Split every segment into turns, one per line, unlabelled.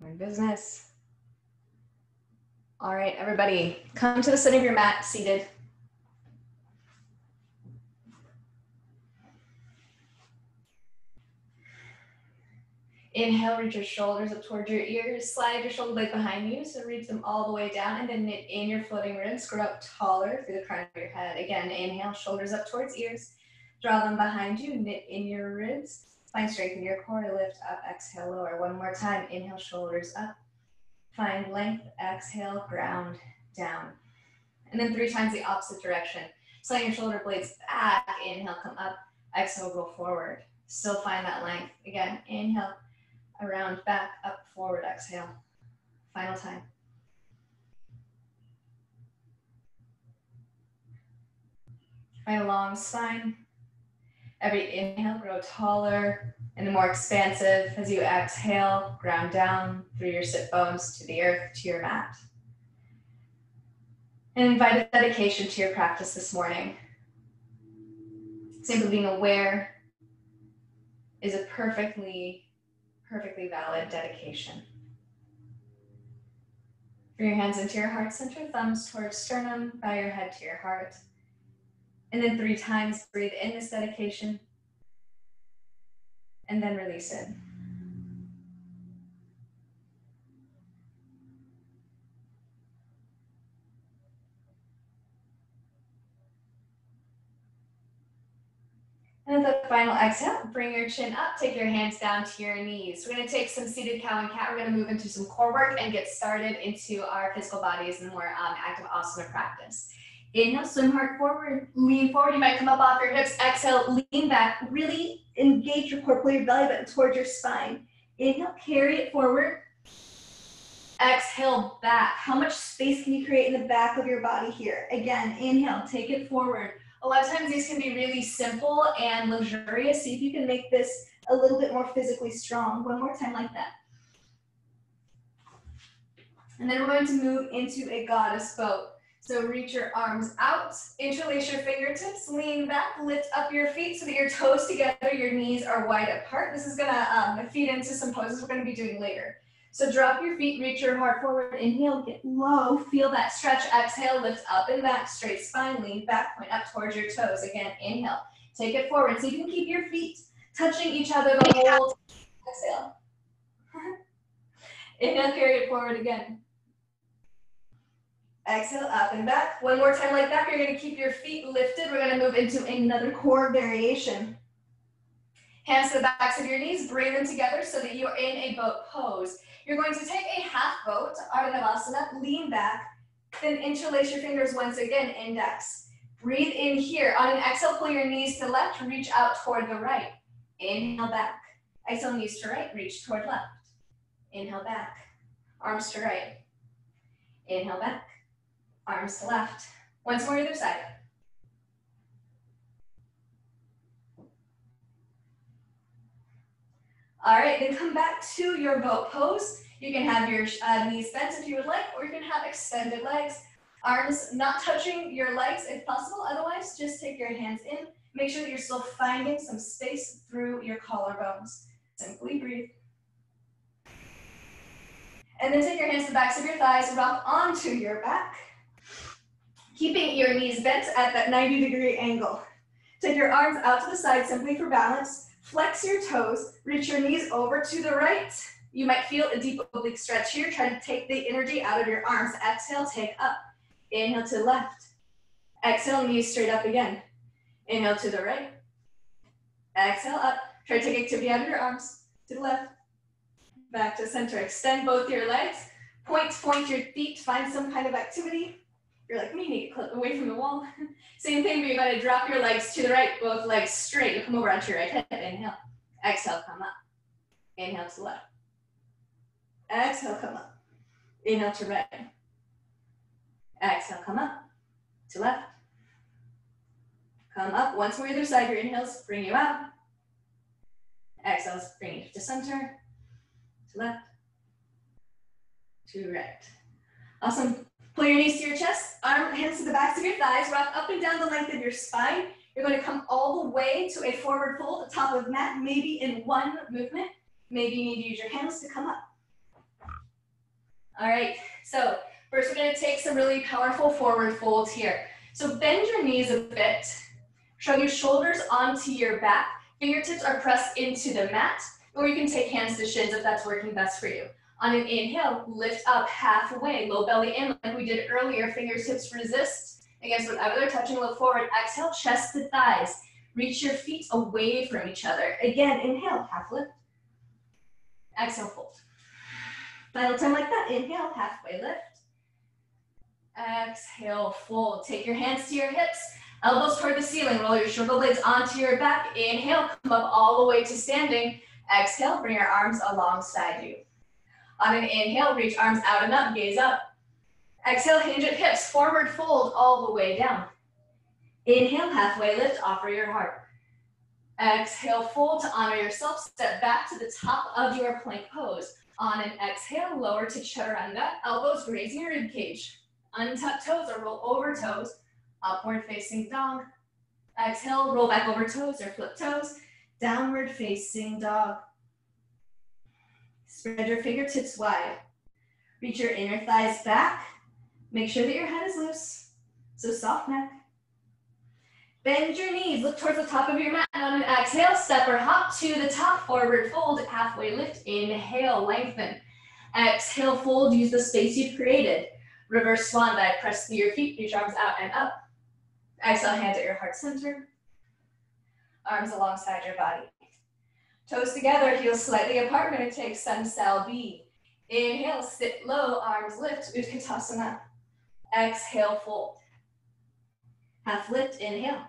My business. All right, everybody, come to the center of your mat, seated. Inhale, reach your shoulders up towards your ears. Slide your shoulder blade behind you. So reach them all the way down and then knit in your floating ribs. Grow up taller through the crown of your head. Again, inhale, shoulders up towards ears. Draw them behind you. Knit in your ribs. Find strength in your core. Lift up. Exhale, lower. One more time. Inhale, shoulders up. Find length. Exhale, ground down. And then three times the opposite direction. Slide your shoulder blades back. Inhale, come up. Exhale, go forward. Still find that length. Again, inhale around, back, up, forward, exhale. Final time. Find a long spine. Every inhale, grow taller and more expansive as you exhale, ground down through your sit bones to the earth, to your mat. And invite a dedication to your practice this morning. Simply being aware is a perfectly perfectly valid dedication. Bring your hands into your heart center, thumbs towards sternum, bow your head to your heart. And then three times breathe in this dedication and then release it. And the final exhale, bring your chin up, take your hands down to your knees. We're gonna take some seated cow and cat. We're gonna move into some core work and get started into our physical bodies and more um, active asana practice. Inhale, swim hard forward, lean forward. You might come up off your hips. Exhale, lean back. Really engage your core, pull your belly button towards your spine. Inhale, carry it forward. Exhale, back. How much space can you create in the back of your body here? Again, inhale, take it forward. A lot of times these can be really simple and luxurious. See if you can make this a little bit more physically strong. One more time like that. And then we're going to move into a goddess boat. So reach your arms out, interlace your fingertips, lean back, lift up your feet so that your toes together, your knees are wide apart. This is gonna um, feed into some poses we're gonna be doing later. So drop your feet, reach your heart forward, inhale, get low, feel that stretch, exhale, lift up and back, straight spine, lean back, point up towards your toes. Again, inhale, take it forward. So you can keep your feet touching each other the whole exhale. inhale, carry it forward again. Exhale, up and back. One more time like that. You're gonna keep your feet lifted. We're gonna move into another core variation. Hands to the backs of your knees, bring them together so that you're in a boat pose. You're going to take a half boat, Ardha Navasana, lean back, then interlace your fingers once again, index. Breathe in here. On an exhale, pull your knees to left, reach out toward the right. Inhale back. Exhale, knees to right, reach toward left. Inhale back. Arms to right. Inhale back. Arms to left. Once more, either side. All right, then come back to your boat pose. You can have your uh, knees bent if you would like, or you can have extended legs. Arms not touching your legs if possible. Otherwise, just take your hands in. Make sure that you're still finding some space through your collarbones. Simply breathe. And then take your hands to the backs of your thighs, rock onto your back. Keeping your knees bent at that 90 degree angle. Take your arms out to the side simply for balance. Flex your toes, reach your knees over to the right. You might feel a deep oblique stretch here. Try to take the energy out of your arms. Exhale, take up. Inhale to left. Exhale, knees straight up again. Inhale to the right. Exhale up. Try to take activity out of your arms. To the left. Back to center. Extend both your legs. Point, point your feet. Find some kind of activity. You're like me, need to get away from the wall. Same thing, but you're gonna drop your legs to the right, both legs straight. You'll come over onto your right hip. Inhale. Exhale, come up. Inhale to left. Exhale, come up. Inhale to right. Exhale, come up. To left. Come up. Once more either side. Your inhales bring you out. Exhales bring you to center. To left. To right. Awesome. Pull your knees to your chest, arm, hands to the backs of your thighs, rock up and down the length of your spine. You're going to come all the way to a forward fold, the top of mat, maybe in one movement. Maybe you need to use your hands to come up. All right, so first we're gonna take some really powerful forward folds here. So bend your knees a bit, shrug your shoulders onto your back, fingertips are pressed into the mat, or you can take hands to shins if that's working best for you. On an inhale, lift up halfway, low belly in like we did earlier, fingertips resist against whatever they're touching, look forward. Exhale, chest to thighs. Reach your feet away from each other. Again, inhale, half lift. Exhale, fold. Final time like that, inhale, halfway lift. Exhale, fold. Take your hands to your hips, elbows toward the ceiling. Roll your shoulder blades onto your back. Inhale, come up all the way to standing. Exhale, bring your arms alongside you. On an inhale, reach arms out and up, gaze up. Exhale, hinge at hips, forward fold all the way down. Inhale, halfway lift, offer your heart. Exhale, fold to honor yourself. Step back to the top of your plank pose. On an exhale, lower to chaturanga, elbows grazing your rib cage. Untuck toes or roll over toes, upward facing dog. Exhale, roll back over toes or flip toes, downward facing dog. Spread your fingertips wide. Reach your inner thighs back. Make sure that your head is loose. So soft neck. Bend your knees, look towards the top of your mat. And on an exhale, step or hop to the top, forward fold, halfway lift. Inhale, lengthen. Exhale, fold, use the space you've created. Reverse swan dive, press through your feet, reach arms out and up. Exhale, hands at your heart center. Arms alongside your body. Toes together, heels slightly apart. We're gonna take sun sal B. Inhale, sit low, arms lift, Utkatasana. Exhale, fold. Half lift, inhale.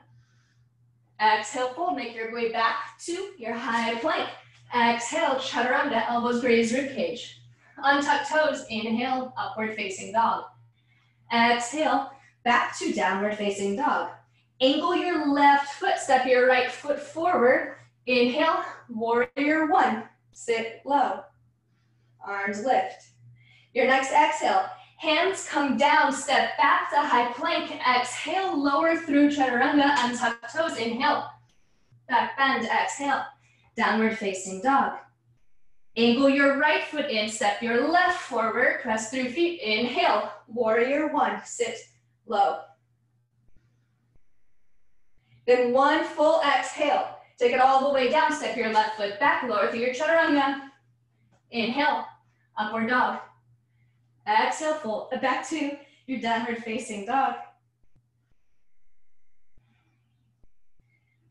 Exhale, fold, make your way back to your high plank. Exhale, chaturanga, elbows graze rib cage. Untuck toes, inhale, upward facing dog. Exhale, back to downward facing dog. Angle your left foot, step your right foot forward. Inhale, warrior one, sit low. Arms lift. Your next exhale, hands come down, step back to high plank. Exhale, lower through chaturanga, untuck toes, inhale. Back bend, exhale. Downward facing dog. Angle your right foot in, step your left forward, press through feet, inhale. Warrior one, sit low. Then one full exhale. Take it all the way down, step your left foot back, lower through your chaturanga. Inhale, upward dog. Exhale, fold uh, back to your downward facing dog.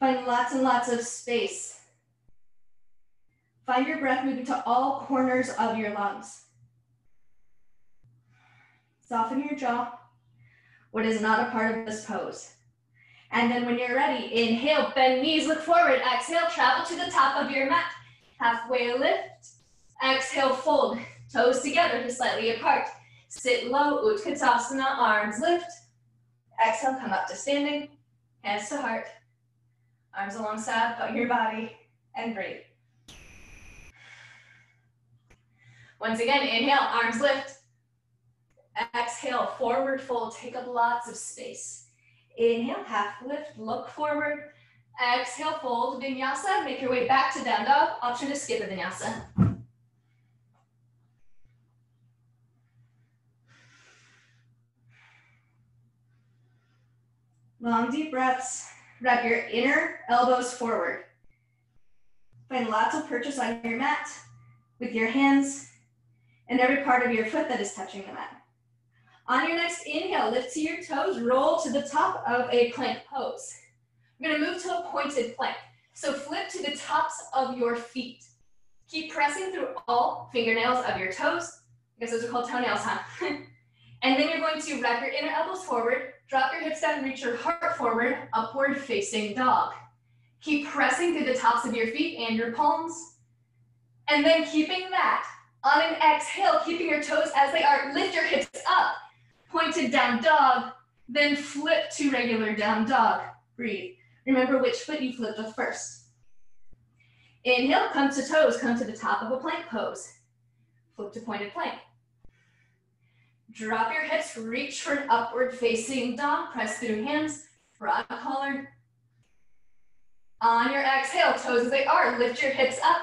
Find lots and lots of space. Find your breath moving to all corners of your lungs. Soften your jaw. What is not a part of this pose? And then when you're ready, inhale, bend knees, look forward. Exhale, travel to the top of your mat. Halfway lift. Exhale, fold. Toes together, just slightly apart. Sit low, Utkatasana, arms lift. Exhale, come up to standing. Hands to heart. Arms alongside your body and breathe. Once again, inhale, arms lift. Exhale, forward fold, take up lots of space. Inhale, half lift, look forward. Exhale, fold, vinyasa, make your way back to down dog. Option to skip a vinyasa. Long deep breaths. Wrap your inner elbows forward. Find lots of purchase on your mat with your hands and every part of your foot that is touching the mat. On your next inhale, lift to your toes, roll to the top of a plank pose. We're gonna move to a pointed plank. So flip to the tops of your feet. Keep pressing through all fingernails of your toes. I guess those are called toenails, huh? and then you're going to wrap your inner elbows forward, drop your hips down, reach your heart forward, upward facing dog. Keep pressing through the tops of your feet and your palms. And then keeping that, on an exhale, keeping your toes as they are, lift your hips up, pointed down dog, then flip to regular down dog. Breathe. Remember which foot you flipped with first. Inhale, come to toes, come to the top of a plank pose. Flip to pointed plank. Drop your hips, reach for an upward facing dog, press through hands, frog collar. On your exhale, toes as they are, lift your hips up.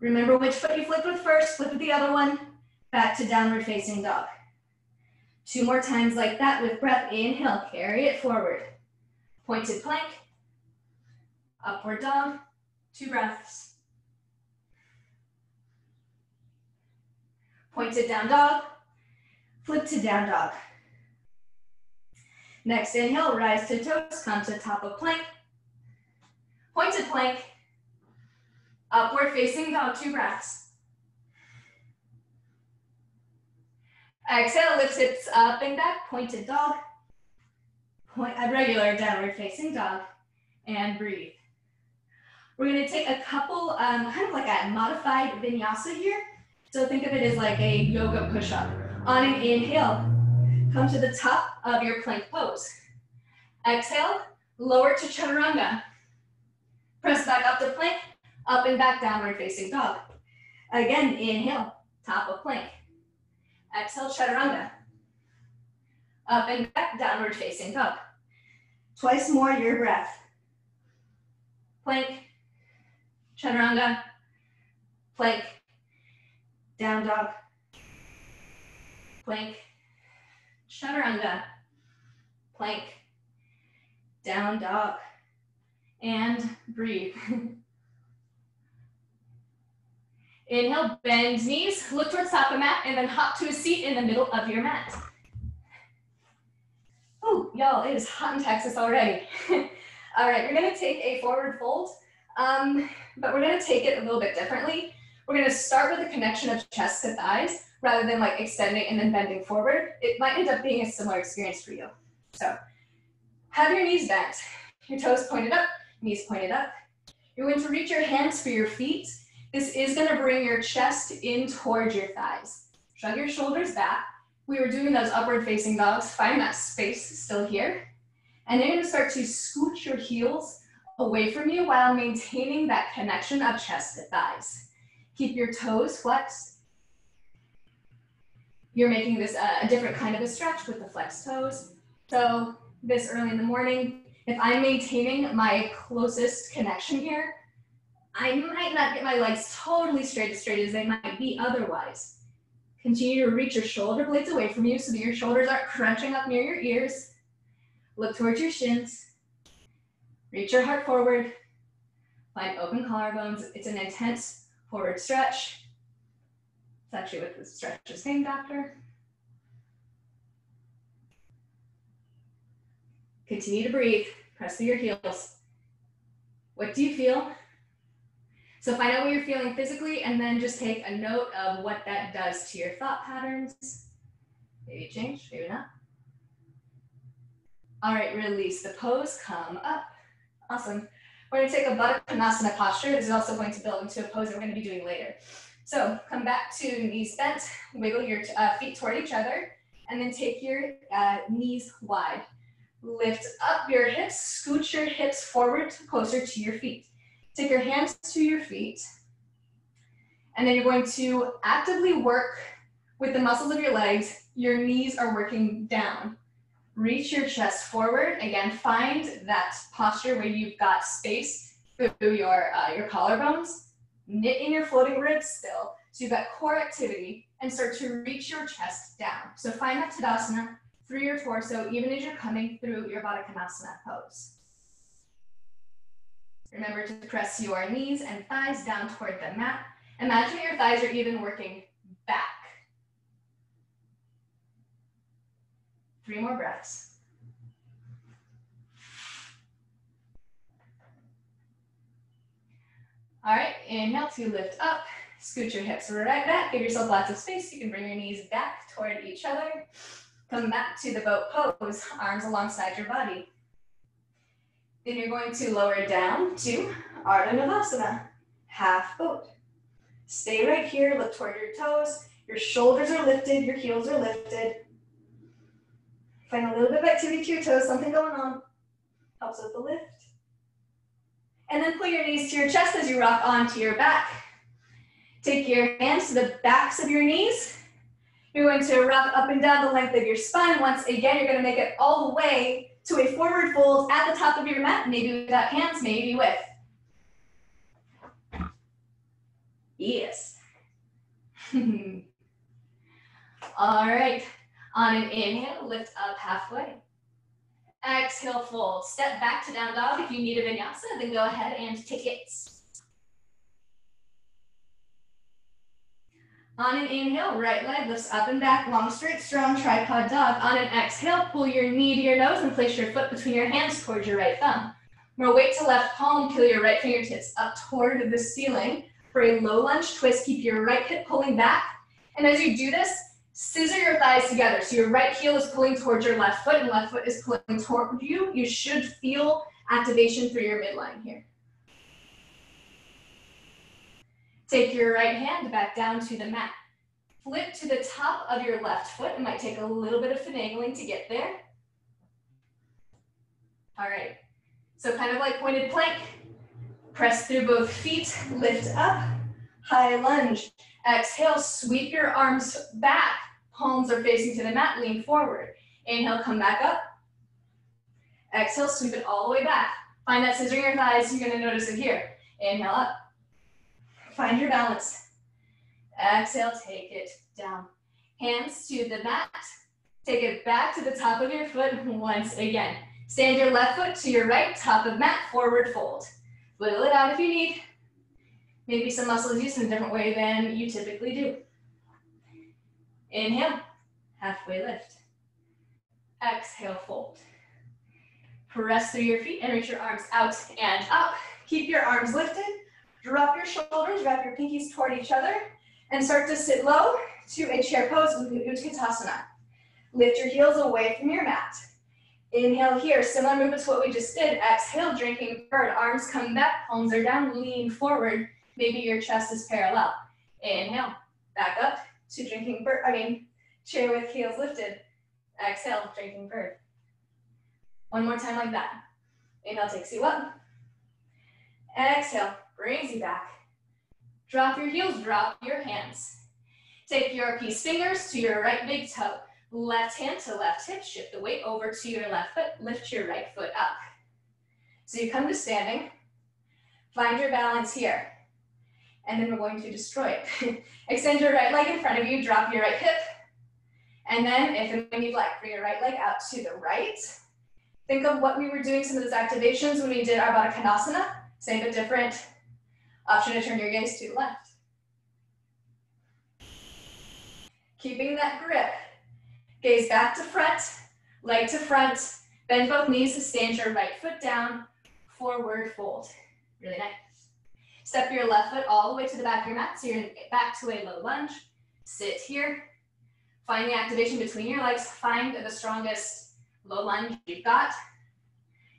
Remember which foot you flipped with first, flip with the other one. back to downward facing dog. Two more times like that with breath. Inhale, carry it forward. Pointed plank, upward dog, two breaths. Pointed down dog, flip to down dog. Next inhale, rise to toes, come to top of plank. Pointed plank, upward facing dog, two breaths. Exhale, lift hips up and back, pointed dog. Point a regular downward facing dog, and breathe. We're gonna take a couple, um, kind of like a modified vinyasa here. So think of it as like a yoga push-up. On an inhale, come to the top of your plank pose. Exhale, lower to chaturanga. Press back up to plank, up and back downward facing dog. Again, inhale, top of plank. Exhale, chaturanga. Up and back, downward facing dog. Twice more your breath. Plank, chaturanga, plank, down dog, plank, chaturanga, plank, down dog, and breathe. Inhale, bend knees, look towards top of mat, and then hop to a seat in the middle of your mat. Oh, y'all, it is hot in Texas already. All right, we're gonna take a forward fold, um, but we're gonna take it a little bit differently. We're gonna start with a connection of chest to thighs rather than like extending and then bending forward. It might end up being a similar experience for you. So have your knees bent, your toes pointed up, knees pointed up. You're going to reach your hands for your feet. This is gonna bring your chest in towards your thighs. Shrug your shoulders back. We were doing those upward facing dogs. Find that space still here. And then you're gonna start to scooch your heels away from you while maintaining that connection of chest to thighs. Keep your toes flexed. You're making this a different kind of a stretch with the flexed toes. So this early in the morning, if I'm maintaining my closest connection here, I might not get my legs totally straight as straight as they might be otherwise. Continue to reach your shoulder blades away from you so that your shoulders aren't crunching up near your ears. Look towards your shins. Reach your heart forward. Find open collarbones. It's an intense forward stretch. It's actually what the stretch is named doctor. Continue to breathe. Press through your heels. What do you feel? So find out what you're feeling physically and then just take a note of what that does to your thought patterns. Maybe change, maybe not. All right, release the pose, come up. Awesome. We're gonna take a Baddha Konasana posture. This is also going to build into a pose that we're gonna be doing later. So come back to knees bent, wiggle your uh, feet toward each other, and then take your uh, knees wide. Lift up your hips, scooch your hips forward closer to your feet. Take your hands to your feet. And then you're going to actively work with the muscles of your legs. Your knees are working down. Reach your chest forward. Again, find that posture where you've got space through your, uh, your collarbones. Knit in your floating ribs still. So you've got core activity and start to reach your chest down. So find that Tadasana through your torso, even as you're coming through your Baddha Konasana pose. Remember to press your knees and thighs down toward the mat. Imagine your thighs are even working back. Three more breaths. All right, inhale to lift up. Scoot your hips right back. Give yourself lots of space. You can bring your knees back toward each other. Come back to the boat pose, arms alongside your body. Then you're going to lower down to Ardha Navasana, half boat. Stay right here, look toward your toes. Your shoulders are lifted, your heels are lifted. Find a little bit of activity to your toes, something going on. Helps with the lift. And then pull your knees to your chest as you rock onto your back. Take your hands to the backs of your knees. You're going to rock up and down the length of your spine. Once again, you're going to make it all the way to a forward fold at the top of your mat, maybe without hands, maybe with. Yes. All right. On an inhale, lift up halfway. Exhale, fold. Step back to down dog. If you need a vinyasa, then go ahead and take it. On an inhale, right leg lifts up and back, long, straight, strong, tripod dog. On an exhale, pull your knee to your nose and place your foot between your hands towards your right thumb. More weight to left palm, peel your right fingertips up toward the ceiling. For a low lunge twist, keep your right hip pulling back. And as you do this, scissor your thighs together. So your right heel is pulling towards your left foot and left foot is pulling toward you. You should feel activation through your midline here. Take your right hand back down to the mat. Flip to the top of your left foot. It might take a little bit of finagling to get there. All right, so kind of like pointed plank. Press through both feet, lift up, high lunge. Exhale, sweep your arms back. Palms are facing to the mat, lean forward. Inhale, come back up. Exhale, sweep it all the way back. Find that scissoring your thighs, you're gonna notice it here. Inhale up. Find your balance. Exhale, take it down. Hands to the mat. Take it back to the top of your foot once again. Stand your left foot to your right, top of mat, forward fold. Wiggle it out if you need. Maybe some muscles used in a different way than you typically do. Inhale, halfway lift. Exhale, fold. Press through your feet and reach your arms out and up. Keep your arms lifted. Drop your shoulders, wrap your pinkies toward each other, and start to sit low to a chair pose, with Utkatasana. Lift your heels away from your mat. Inhale here, similar movement to what we just did. Exhale, drinking bird. Arms come back, palms are down, lean forward. Maybe your chest is parallel. Inhale, back up to drinking bird. I mean, chair with heels lifted. Exhale, drinking bird. One more time like that. Inhale takes you up. Exhale, you back. Drop your heels, drop your hands. Take your peace fingers to your right big toe. Left hand to left hip, shift the weight over to your left foot, lift your right foot up. So you come to standing, find your balance here, and then we're going to destroy it. Extend your right leg in front of you, drop your right hip, and then if and when you'd like, bring your right leg out to the right. Think of what we were doing, some of those activations when we did our Baddha Konasana, same but different. Option to turn your gaze to the left. Keeping that grip. Gaze back to front, leg to front, bend both knees to stand your right foot down, forward fold. Really nice. Step your left foot all the way to the back of your mat, so you're back to a low lunge. Sit here. Find the activation between your legs. Find the strongest low lunge you've got.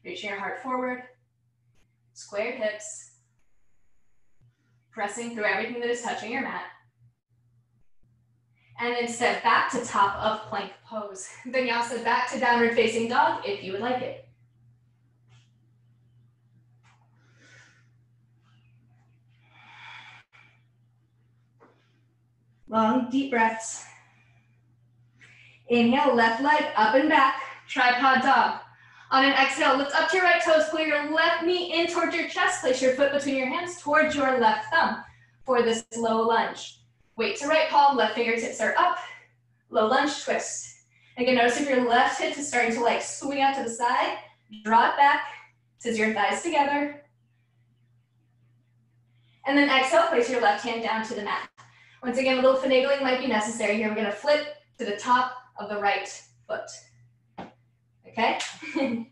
Reaching your heart forward. Square hips. Pressing through everything that is touching your mat. And then step back to top of plank pose. Vinyasa back to downward facing dog if you would like it. Long, deep breaths. Inhale, left leg up and back, tripod dog. On an exhale, lift up to your right toes, pull your left knee in towards your chest, place your foot between your hands towards your left thumb for this low lunge. Weight to right palm, left fingertips are up, low lunge twist. Again, notice if your left hip is starting to like swing out to the side, draw it back, scissor your thighs together. And then exhale, place your left hand down to the mat. Once again, a little finagling might be necessary here. We're gonna flip to the top of the right foot. Okay?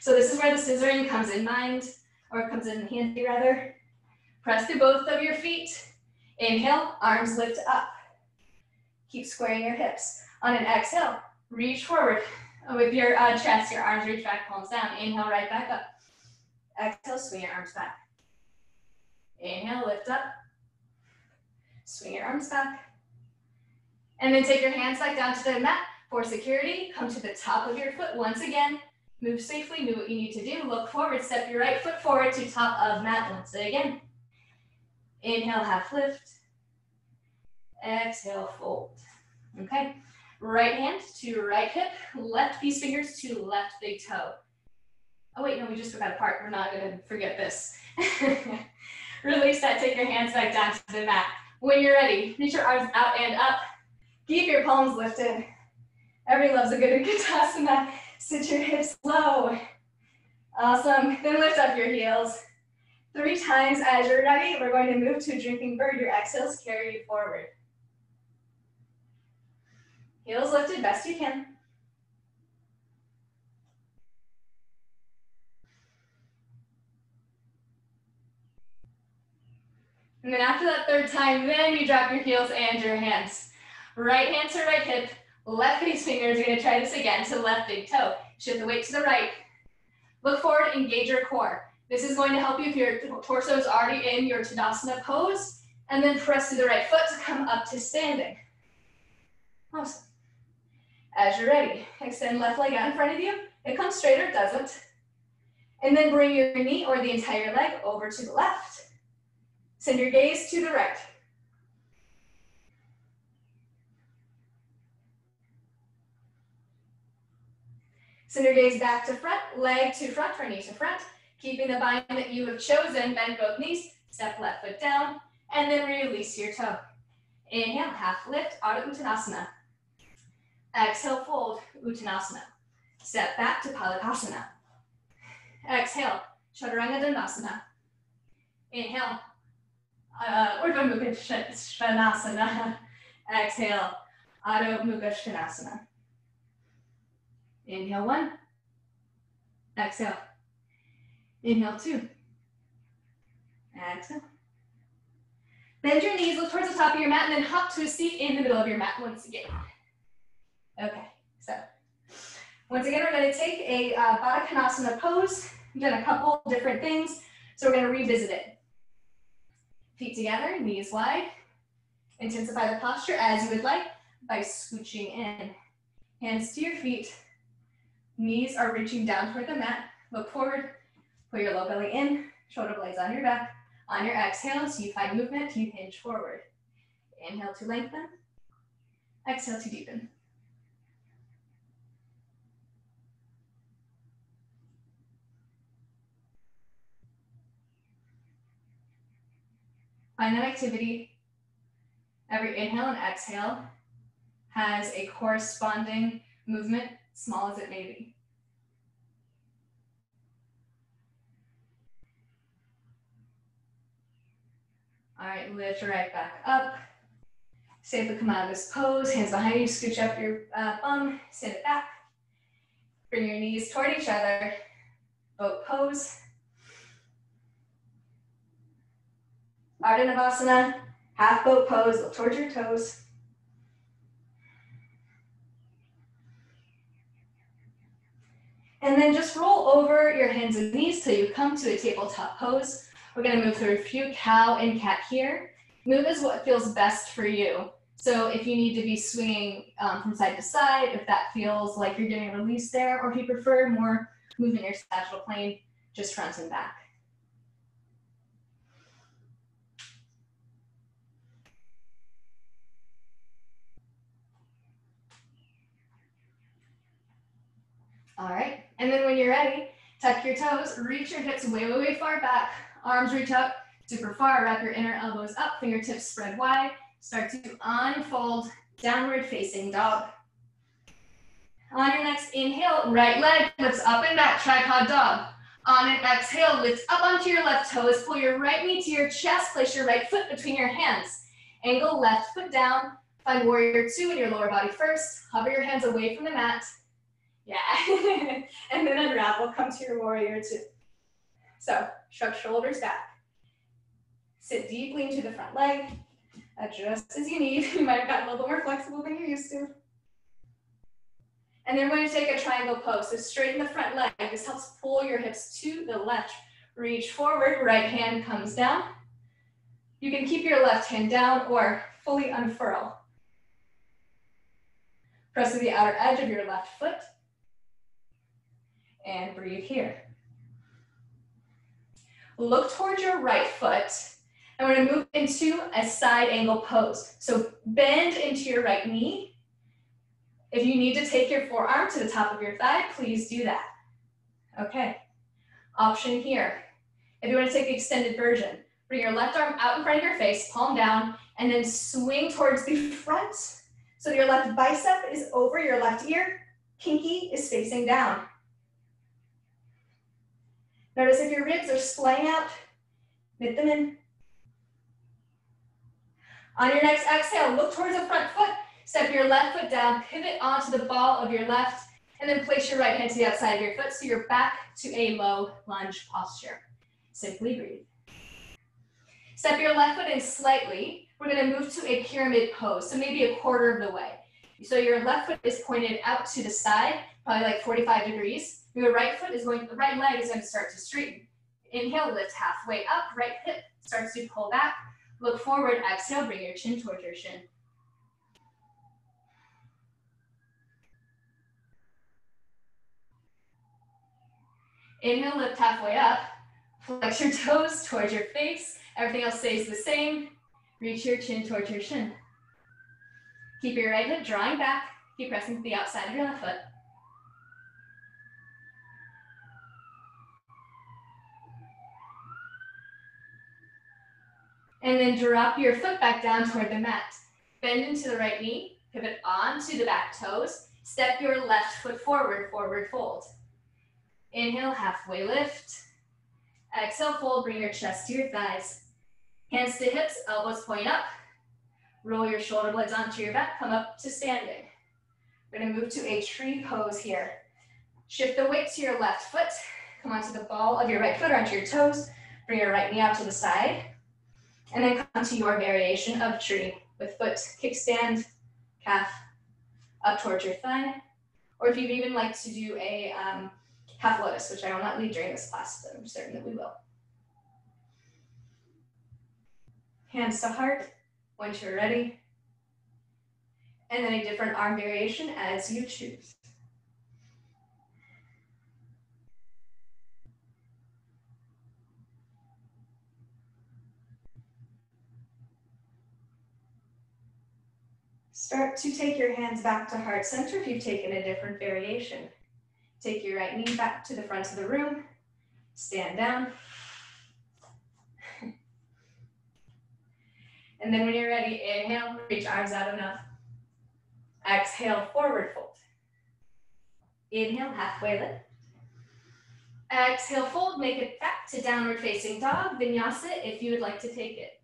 so this is where the scissoring comes in mind, or comes in handy rather. Press through both of your feet. Inhale, arms lift up. Keep squaring your hips. On an exhale, reach forward with your uh, chest, your arms reach back, palms down. Inhale, right back up. Exhale, swing your arms back. Inhale, lift up. Swing your arms back. And then take your hands back down to the mat for security. Come to the top of your foot once again. Move safely, do what you need to do. Look forward, step your right foot forward to top of mat once again. Inhale, half lift. Exhale, fold. Okay. Right hand to right hip, left peace fingers to left big toe. Oh wait, no, we just forgot a part. We're not gonna forget this. Release that, take your hands back down to the mat. When you're ready, reach your arms out and up. Keep your palms lifted. Everybody loves a good Utkatasana. Sit your hips low. Awesome. Then lift up your heels. Three times as you're ready, we're going to move to drinking bird. Your exhales carry you forward. Heels lifted best you can. And then after that third time, then you drop your heels and your hands. Right hand to right hip, left face fingers. You're gonna try this again to left big toe. Shift the weight to the right. Look forward, engage your core. This is going to help you if your torso is already in your Tadasana pose, and then press to the right foot to come up to standing. Awesome. As you're ready, extend left leg out in front of you. It comes straight or doesn't. And then bring your knee or the entire leg over to the left. Send your gaze to the right. Your gaze back to front, leg to front or knee to front. Keeping the bind that you have chosen, bend both knees, step left foot down, and then release your toe. Inhale, half lift, Ardha Uttanasana. Exhale, fold, Uttanasana. Step back to Phalakasana. Exhale, Chaturanga Dandasana. Inhale, uh, Urdhva Mukha Svanasana. Exhale, Adho Mukha Svanasana. Inhale one. Exhale. Inhale two. Exhale. Bend your knees, look towards the top of your mat, and then hop to a seat in the middle of your mat once again. Okay, so once again, we're going to take a uh, Baddha Konasana pose. We've done a couple different things, so we're going to revisit it. Feet together, knees wide. Intensify the posture as you would like by scooching in. Hands to your feet. Knees are reaching down toward the mat. Look forward. Put your low belly in. Shoulder blades on your back. On your exhale, so you find movement, you hinge forward. Inhale to lengthen. Exhale to deepen. Find that activity. Every inhale and exhale has a corresponding movement, small as it may be. All right, lift right back up. Safely come out of this pose, hands behind you, scooch up your uh, bum, send it back. Bring your knees toward each other, boat pose. Ardha Navasana, half boat pose, look towards your toes. And then just roll over your hands and knees till you come to a tabletop pose. We're gonna move through a few cow and cat here. Move is what feels best for you. So if you need to be swinging um, from side to side, if that feels like you're getting released there, or if you prefer more movement your sagittal plane, just front and back. All right, and then when you're ready, tuck your toes, reach your hips way, way, way far back, arms reach up super far, wrap your inner elbows up, fingertips spread wide, start to unfold, downward facing dog. On your next inhale, right leg lifts up and back, tripod dog. On an exhale, lift up onto your left toes, pull your right knee to your chest, place your right foot between your hands. Angle left foot down, find warrior two in your lower body first, hover your hands away from the mat, yeah. and then unravel, come to your warrior two. So shrug shoulders back. Sit deeply into the front leg. Adjust as you need. You might have gotten a little bit more flexible than you're used to. And then we're going to take a triangle pose. So straighten the front leg. This helps pull your hips to the left. Reach forward, right hand comes down. You can keep your left hand down or fully unfurl. Press to the outer edge of your left foot and breathe here. Look towards your right foot and we're gonna move into a side angle pose. So bend into your right knee. If you need to take your forearm to the top of your thigh, please do that. Okay, option here. If you wanna take the extended version, bring your left arm out in front of your face, palm down, and then swing towards the front So your left bicep is over your left ear, pinky is facing down. Notice if your ribs are splaying out, knit them in. On your next exhale, look towards the front foot, step your left foot down, pivot onto the ball of your left, and then place your right hand to the outside of your foot so you're back to a low lunge posture. Simply breathe. Step your left foot in slightly. We're gonna move to a pyramid pose, so maybe a quarter of the way. So your left foot is pointed out to the side, probably like 45 degrees. Your right foot is going, the right leg is gonna start to straighten. Inhale, lift halfway up, right hip starts to pull back. Look forward, exhale, bring your chin towards your shin. Inhale, lift halfway up. Flex your toes towards your face. Everything else stays the same. Reach your chin towards your shin. Keep your right hip drawing back. Keep pressing to the outside of your left foot. And then drop your foot back down toward the mat. Bend into the right knee, pivot onto the back toes. Step your left foot forward, forward fold. Inhale, halfway lift. Exhale, fold, bring your chest to your thighs. Hands to hips, elbows point up. Roll your shoulder blades onto your back, come up to standing. We're gonna move to a tree pose here. Shift the weight to your left foot. Come onto the ball of your right foot or onto your toes. Bring your right knee out to the side. And then come to your variation of tree with foot kickstand, calf up towards your thigh. Or if you'd even like to do a um, half lotus, which I will not lead during this class, but I'm certain that we will. Hands to heart once you're ready. And then a different arm variation as you choose. Start to take your hands back to heart center if you've taken a different variation. Take your right knee back to the front of the room. Stand down. and then when you're ready, inhale, reach arms out enough. Exhale, forward fold. Inhale, halfway lift. Exhale, fold, make it back to downward facing dog, vinyasa if you would like to take it.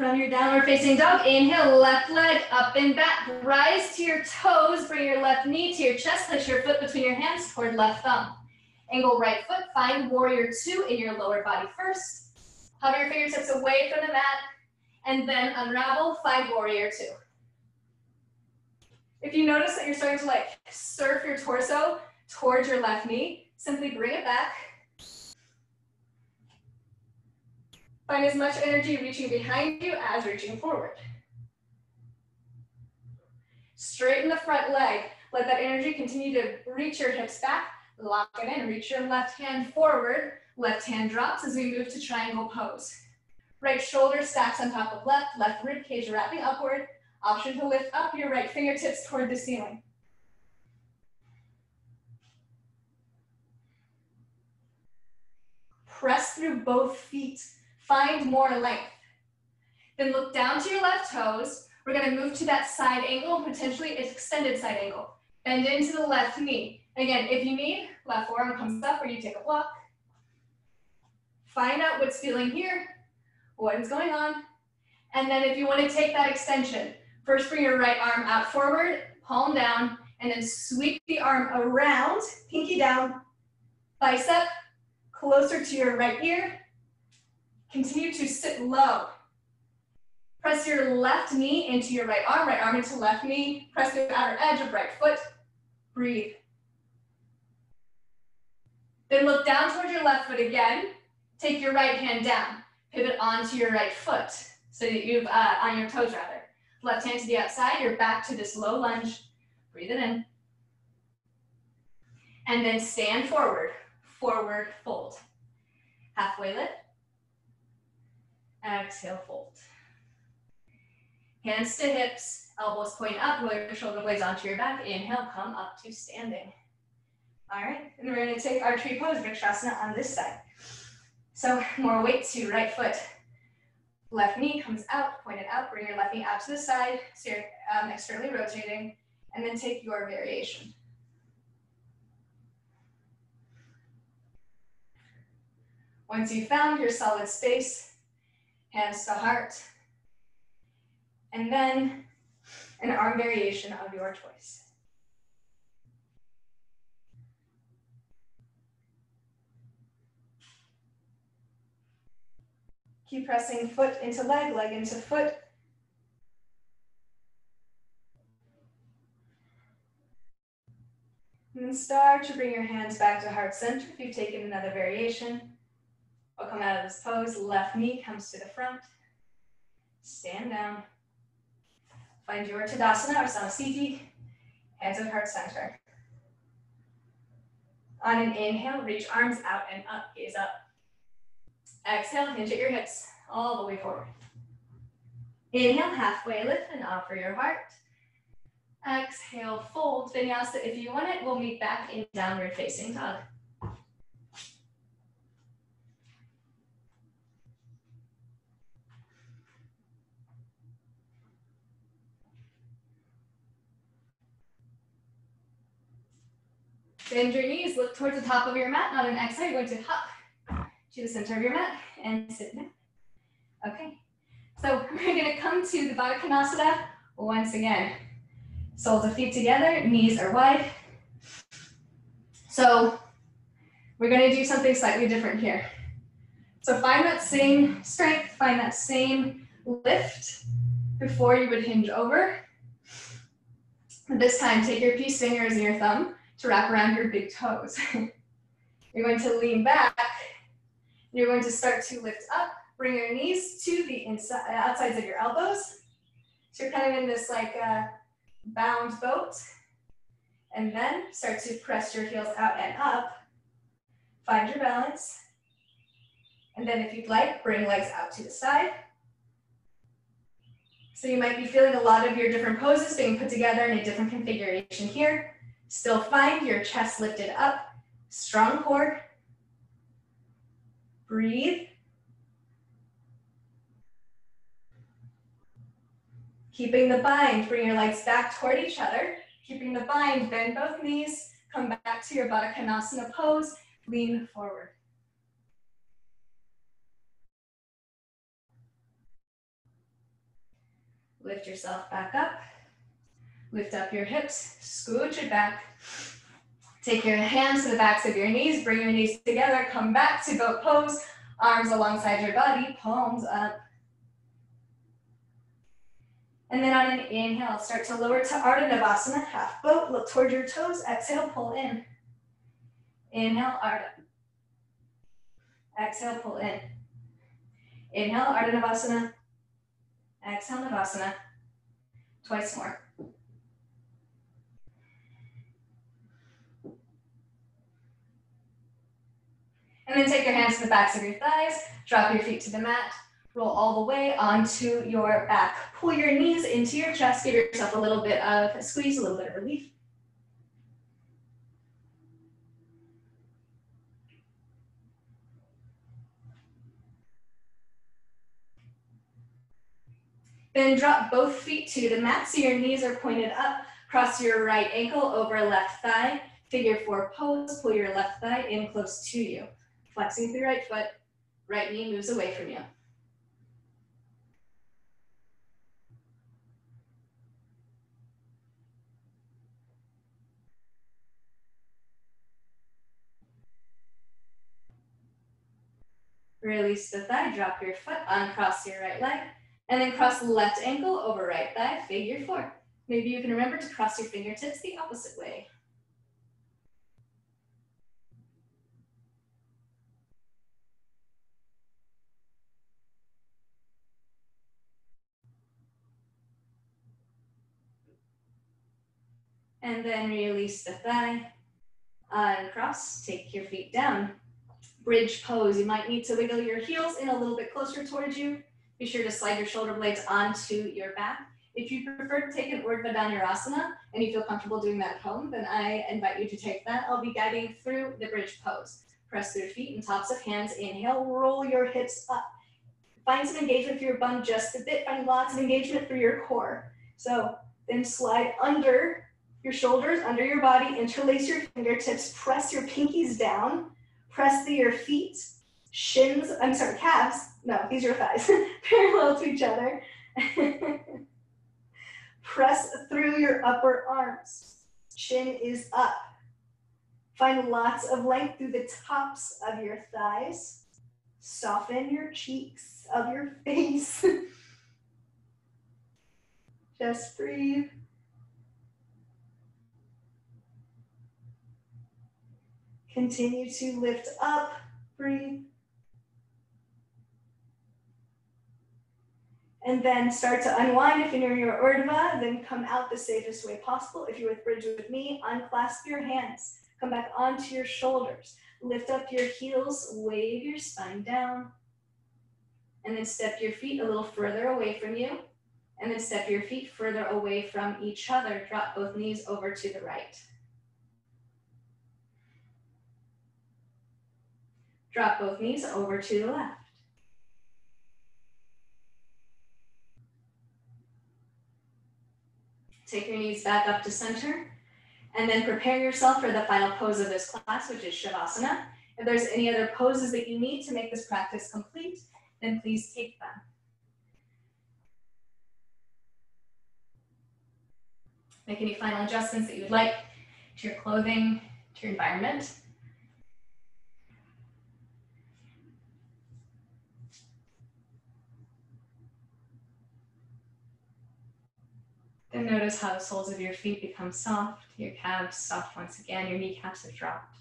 From your downward facing dog, inhale, left leg up and back. Rise to your toes, bring your left knee to your chest, place your foot between your hands toward left thumb. Angle right foot, find warrior two in your lower body first. Hover your fingertips away from the mat, and then unravel, find warrior two. If you notice that you're starting to like surf your torso towards your left knee, simply bring it back Find as much energy reaching behind you as reaching forward. Straighten the front leg. Let that energy continue to reach your hips back. Lock it in. Reach your left hand forward. Left hand drops as we move to triangle pose. Right shoulder stacks on top of left. Left rib cage wrapping upward. Option to lift up your right fingertips toward the ceiling. Press through both feet Find more length. Then look down to your left toes. We're gonna move to that side angle, potentially extended side angle. Bend into the left knee. Again, if you need, left forearm comes up or you take a block. Find out what's feeling here, what is going on. And then if you wanna take that extension, first bring your right arm out forward, palm down, and then sweep the arm around, pinky down, bicep closer to your right ear, Continue to sit low. Press your left knee into your right arm, right arm into left knee. Press the outer edge of right foot. Breathe. Then look down towards your left foot again. Take your right hand down. Pivot onto your right foot so that you've, uh, on your toes rather. Left hand to the outside, you're back to this low lunge. Breathe it in. And then stand forward, forward fold. Halfway lift. Exhale, fold. Hands to hips, elbows point up, roll your shoulder blades onto your back. Inhale, come up to standing. All right, and we're gonna take our tree pose, Vrikshasana on this side. So more weight to right foot. Left knee comes out, pointed out, bring your left knee out to the side, so you're um, externally rotating, and then take your variation. Once you've found your solid space, hands to heart, and then an arm variation of your choice. Keep pressing foot into leg, leg into foot. And then start to bring your hands back to heart center if you've taken another variation. I'll come out of this pose, left knee comes to the front. Stand down. Find your Tadasana or Samasthiti, hands at heart center. On an inhale, reach arms out and up, gaze up. Exhale, hinge at your hips, all the way forward. Inhale, halfway lift and offer your heart. Exhale, fold vinyasa. If you want it, we'll meet back in downward facing dog. Bend your knees, look towards the top of your mat. On an exhale, you're going to hop to the center of your mat and sit down. Okay, so we're gonna come to the Baddha once again. Soles of feet together, knees are wide. So we're gonna do something slightly different here. So find that same strength, find that same lift before you would hinge over. This time, take your peace fingers and your thumb to wrap around your big toes. you're going to lean back. You're going to start to lift up. Bring your knees to the inside, outsides of your elbows. So you're kind of in this like uh, bound boat. And then start to press your heels out and up. Find your balance. And then if you'd like, bring legs out to the side. So you might be feeling a lot of your different poses being put together in a different configuration here. Still find your chest lifted up, strong core. Breathe. Keeping the bind, bring your legs back toward each other. Keeping the bind, bend both knees, come back to your Baddha Konasana pose, lean forward. Lift yourself back up. Lift up your hips, scooch it back. Take your hands to the backs of your knees, bring your knees together, come back to boat pose, arms alongside your body, palms up. And then on an inhale, start to lower to Ardha Navasana, half boat, look toward your toes, exhale, pull in. Inhale, Ardha. Exhale, pull in. Inhale, Ardha Navasana. Exhale, Navasana. Twice more. And then take your hands to the backs of your thighs, drop your feet to the mat, roll all the way onto your back. Pull your knees into your chest, give yourself a little bit of a squeeze, a little bit of relief. Then drop both feet to the mat so your knees are pointed up. Cross your right ankle over left thigh. Figure four pose, pull your left thigh in close to you. Flexing through right foot, right knee moves away from you. Release the thigh, drop your foot, uncross your right leg, and then cross left ankle over right thigh, figure four. Maybe you can remember to cross your fingertips the opposite way. And then release the thigh, uh, and cross, take your feet down. Bridge pose, you might need to wiggle your heels in a little bit closer towards you. Be sure to slide your shoulder blades onto your back. If you prefer to take an Urdhva Dhanurasana and you feel comfortable doing that at home, then I invite you to take that. I'll be guiding through the bridge pose. Press through feet and tops of hands. Inhale, roll your hips up. Find some engagement through your bum just a bit. Find lots of engagement through your core. So then slide under your shoulders, under your body, interlace your fingertips, press your pinkies down, press through your feet, shins, I'm sorry, calves, no, these are your thighs, parallel to each other. press through your upper arms. Chin is up. Find lots of length through the tops of your thighs. Soften your cheeks of your face. Just breathe. Continue to lift up, breathe. And then start to unwind if you're in your Urdhva, then come out the safest way possible. If you're with bridge with me, unclasp your hands. Come back onto your shoulders. Lift up your heels, wave your spine down. And then step your feet a little further away from you. And then step your feet further away from each other. Drop both knees over to the right. Drop both knees over to the left. Take your knees back up to center and then prepare yourself for the final pose of this class, which is Shavasana. If there's any other poses that you need to make this practice complete, then please take them. Make any final adjustments that you would like to your clothing, to your environment. Then notice how the soles of your feet become soft, your calves soft once again, your kneecaps have dropped.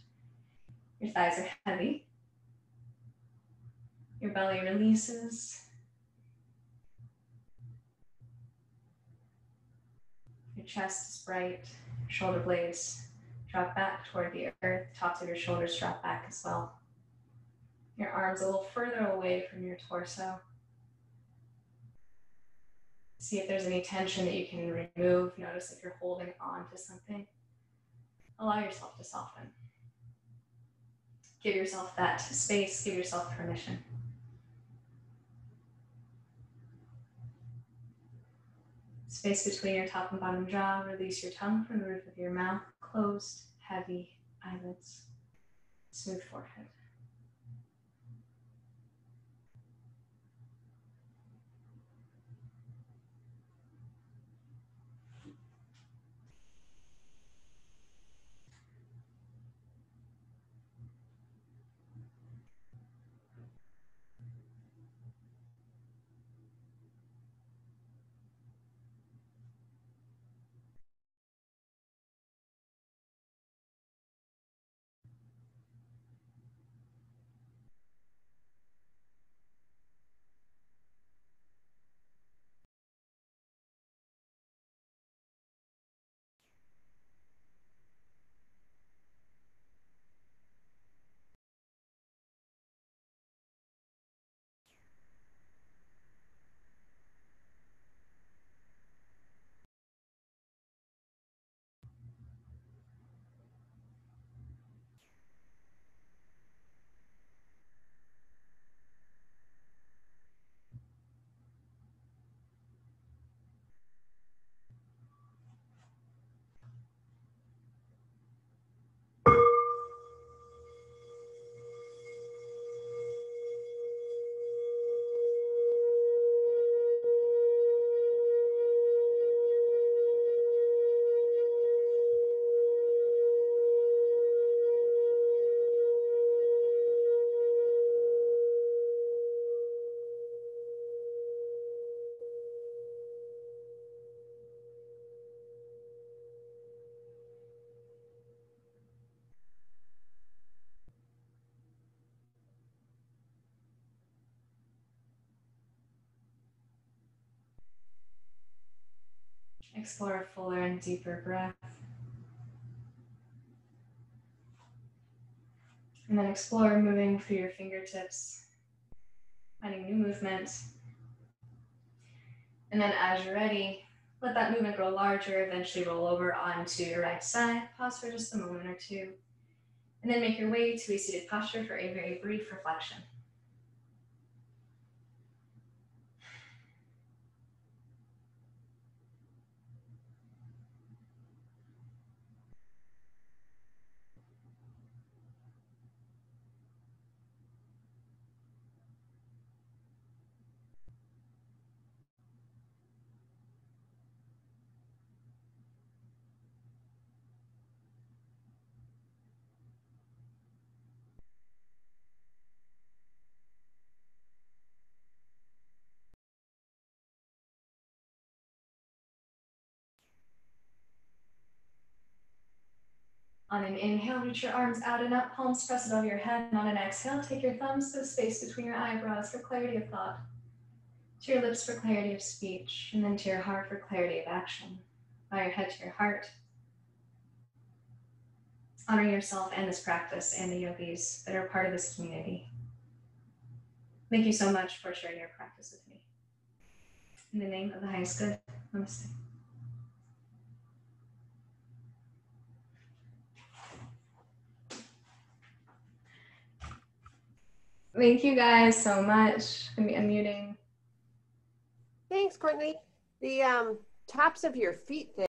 Your thighs are heavy. Your belly releases. Your chest is bright, shoulder blades drop back toward the earth, tops of your shoulders drop back as well. Your arms a little further away from your torso. See if there's any tension that you can remove. Notice if you're holding on to something. Allow yourself to soften. Give yourself that space, give yourself permission. Space between your top and bottom jaw. Release your tongue from the roof of your mouth. Closed, heavy eyelids. Smooth forehead. Explore a fuller and deeper breath. And then explore moving through your fingertips, finding new movement. And then as you're ready, let that movement grow larger, eventually roll over onto your right side. Pause for just a moment or two. And then make your way to a seated posture for a very brief reflection. On an inhale, reach your arms out and up, palms press above your head. And on an exhale, take your thumbs to the space between your eyebrows for clarity of thought, to your lips for clarity of speech, and then to your heart for clarity of action. By your head to your heart. Honor yourself and this practice and the yogis that are part of this community. Thank you so much for sharing your practice with me. In the name of the highest good, namaste. Thank you guys so much. I'm unmuting.
Thanks, Courtney. The um, tops of your feet there.